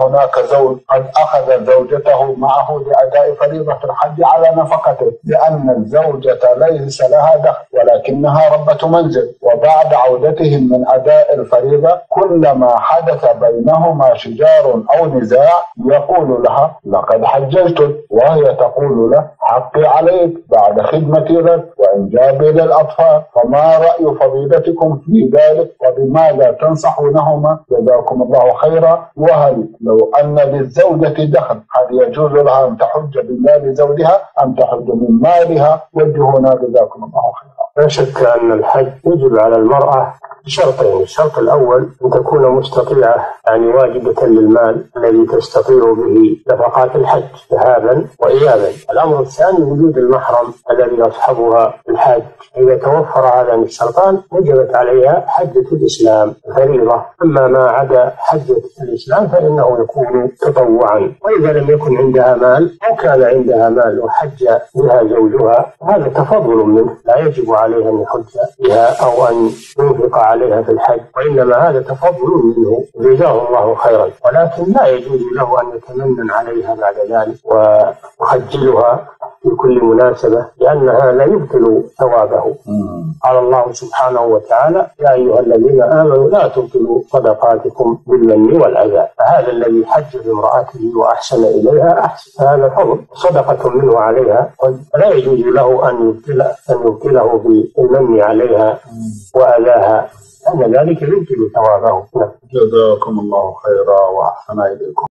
هناك زوج قد أخذ زوجته معه لأداء فريضة الحج على نفقته لأن الزوجة ليس لها دخل. ولكنها ربة منزل. وبعد عودتهم من أداء الفريضة كلما حدث بينهما شجار أو نزاع يقول لها لقد حججت وهي تقول له حقي عليك بعد خدمتي لك وإنجابي للأطفال فما رأي فضيلتكم في ذلك؟ وبماذا تنصحونهما جزاكم الله خيرا. وهل لو أن للزوجة دخل هل يجوز لها أن تحج بمال زوجها أم تحج من مالها؟ وجهونا جزاكم الله خيرا. لا شك أن الحج يجب على المرأة بشرطين. الشرط الأول أن تكون مستطيعة يعني واجبة للمال الذي تستطيع به نفقات الحج ذهابا وإيابا. الأمر الثاني وجود المحرم الذي يصحبها الحج إذا توفر هذان الشرطان وجبت عليها حجة الإسلام فريضة. أما ما عدا حجة الإسلام فإنه يكون تطوعا. وإذا لم يكن عندها مال أو كان عندها مال وحج بها زوجها هذا تفضل منه. لا يجب عليه أن يحج بها أو أن ينفق عليها في الحج وإنما هذا تفضل منه جزاه الله خيرا. ولكن لا يجوز له أن يتمنن عليها بعد ذلك ويخجلها في كل مناسبة لأنها لا يبطل ثوابه. قال الله سبحانه وتعالى يا أيها الذين آمنوا لا تبطلوا صدقاتكم بالمن والأذى فهذا الذي حج بامرأته وأحسن إليها أحسن هذا فضل صدقة منه عليها ولا يجوز له أن يبطل أن يبطله بالمن عليها وأذاها أن ذلك يبطل ثوابه. جزاكم الله خيرا وأحسن إليكم.